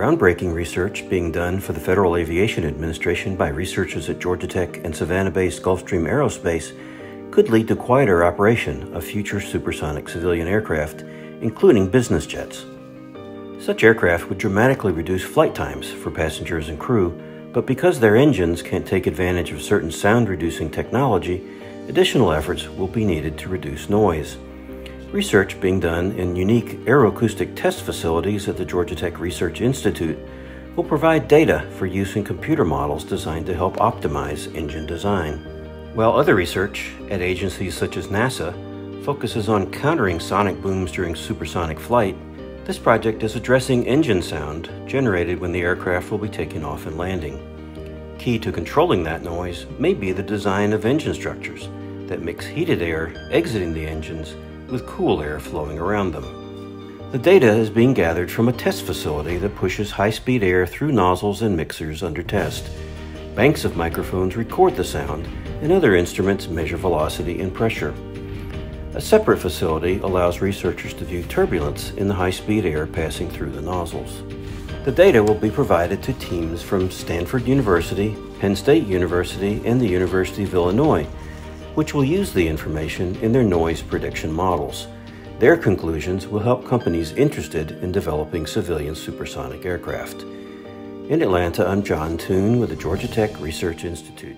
Groundbreaking research being done for the Federal Aviation Administration by researchers at Georgia Tech and Savannah based Gulfstream Aerospace could lead to quieter operation of future supersonic civilian aircraft, including business jets. Such aircraft would dramatically reduce flight times for passengers and crew, but because their engines can't take advantage of certain sound reducing technology, additional efforts will be needed to reduce noise. Research being done in unique aeroacoustic test facilities at the Georgia Tech Research Institute will provide data for use in computer models designed to help optimize engine design. While other research at agencies such as NASA focuses on countering sonic booms during supersonic flight, this project is addressing engine sound generated when the aircraft will be taking off and landing. Key to controlling that noise may be the design of engine structures that mix heated air exiting the engines with cool air flowing around them. The data is being gathered from a test facility that pushes high speed air through nozzles and mixers under test. Banks of microphones record the sound, and other instruments measure velocity and pressure. A separate facility allows researchers to view turbulence in the high speed air passing through the nozzles. The data will be provided to teams from Stanford University, Penn State University, and the University of Illinois which will use the information in their noise prediction models. Their conclusions will help companies interested in developing civilian supersonic aircraft. In Atlanta, I'm John Toon with the Georgia Tech Research Institute.